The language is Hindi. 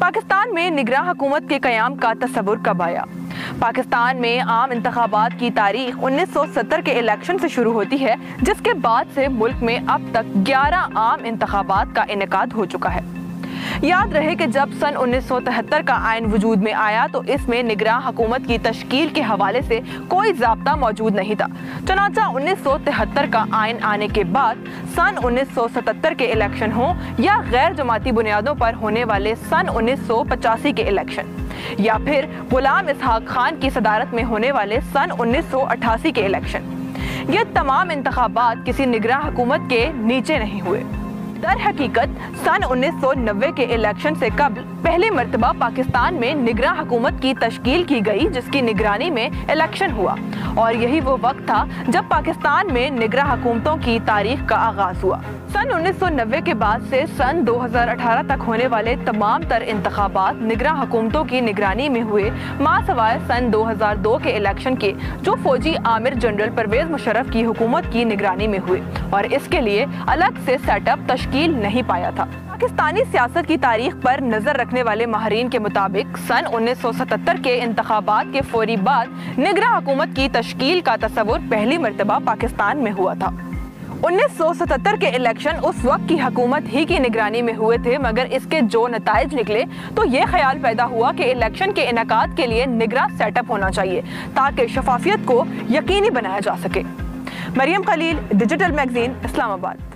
पाकिस्तान में निगरान हुकूमत के क्याम का तस्वुर कब आया? पाकिस्तान में आम इंतबात की तारीख 1970 के इलेक्शन से शुरू होती है, जिसके बाद से मुल्क में अब तक 11 आम इंतबात का इनका हो चुका है। याद रहे कि जब सन 1973 का आयन वजूद में आया तो इसमें निगरान हुकूमत की तश्कील के हवाले से कोई जबता मौजूद नहीं था। चनाचा 1973 का आयन आने के बाद सन 1977 के इलेक्शन हो या गैर जमाती बुनियादों पर होने वाले सन उन्नीस सौ पचासी के इलेक्शन, या फिर गुलाम इसहाक खान की सदारत में होने वाले सन उन्नीस सौ अठासी के इलेक्शन। ये तमाम इंतबात किसी निगरान हुकूमत के नीचे नहीं हुए। दर हकीकत, सन 1990 के इलेक्शन से कबल पहली मरतबा पाकिस्तान में निगरान हुकूमत की तश्कील की गई, जिसकी निगरानी में इलेक्शन हुआ। और यही वो वक्त था, जब पाकिस्तान में निगरान हुकूमतों की तारीख का आगाज़ हुआ। सन 1990 के बाद से सन 2018 तक होने वाले तमाम तर इंतबात निगरान हुकूमतों की निगरानी में हुए। माँ सवाए सन 2002 के इलेक्शन के, जो फौजी आमिर जनरल परवेज मुशरफ की हुकूमत की निगरानी में हुए। और इसके लिए अलग से सेटअप तश्कील नहीं पाया था। पाकिस्तानी सियासत की तारीख पर नज़र रखने वाले माहरीन के मुताबिक सन 1977 के इंतबात के फौरी बाद निगरान हुकूमत की तश्कील का तस्वुर पहली मरतबा पाकिस्तान में हुआ था। 1977 के इलेक्शन उस वक्त की हकूमत ही की निगरानी में हुए थे, मगर इसके जो नतज निकले तो ये ख्याल पैदा हुआ कि इलेक्शन के इनका के लिए निगरान सेटअप होना चाहिए, ताकि शफाफियत को यकीनी बनाया जा सके। Mariam Khalil, digital magazine, Islamabad.